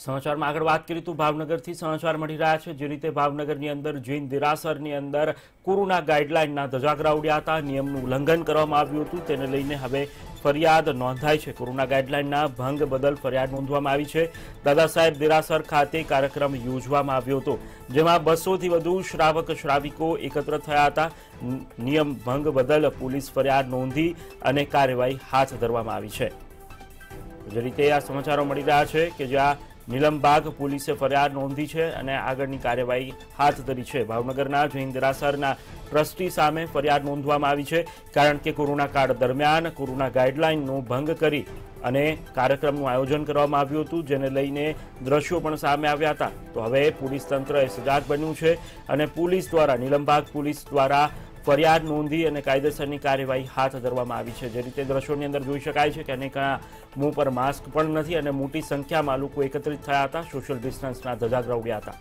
સમાચારમાં આગળ વાત કરીએ તો ભાવનગરથી સમાચાર મળી રહ્યા છે. જે રીતે ભાવનગરની અંદર જૈન દેરાસરની અંદર કોરોના ગાઈડલાઇનના ધજાગરા ઉડ્યા હતા. નિયમનું ઉલ્લંઘન કરવામાં આવ્યું હતું. તેને લઈને હવે ફરિયાદ નોંધાઈ છે. કોરોના ગાઈડલાઇનના ભંગ બદલ ફરિયાદ નોંધવામાં આવી છે. દાદા સાહેબ દેરાસર ખાતે કાર્યક્રમ યોજવામાં આવ્યો હતો, જેમાં બસોથી વધુ શ્રાવક શ્રાવિકો એકત્ર થયા હતા. નિયમ ભંગ બદલ પોલીસ ફરિયાદ નોંધી અને કાર્યવાહી હાથ ધરવામાં આવી છે. જે રીતે આ સમાચારો મળી રહ્યા છે કે જ્યાં નીલમબાગ પોલીસે ફરિયાદ નોંધી છે અને આગળની કાર્યવાહી હાથ ધરી છે. ભાવનગરના જૈન દેરાસરના ટ્રસ્ટી સામે ફરિયાદ નોંધવામાં આવી છે, કારણ કે કોરોના કાળ દરમિયાન કોરોના ગાઈડલાઇનનો ભંગ કરી અને કાર્યક્રમનું આયોજન કરવામાં આવ્યું હતું, જેને લઈને દ્રશ્યો પણ સામે આવ્યા હતા. તો હવે પોલીસ તંત્ર એ સજાગ બન્યું છે અને પોલીસ દ્વારા, નિલમબાગ પોલીસ દ્વારા ફરિયાદ નોંધી અને કાયદેસરની કાર્યવાહી હાથ ધરવામાં આવી છે. જે રીતે દ્રશ્યોની અંદર જોઈ શકાય છે કે અનેકના મોં પર માસ્ક પણ નથી અને મોટી સંખ્યામાં લોકો એકત્રિત થયા હતા. સોશિયલ ડિસ્ટન્સના ધજા હતા.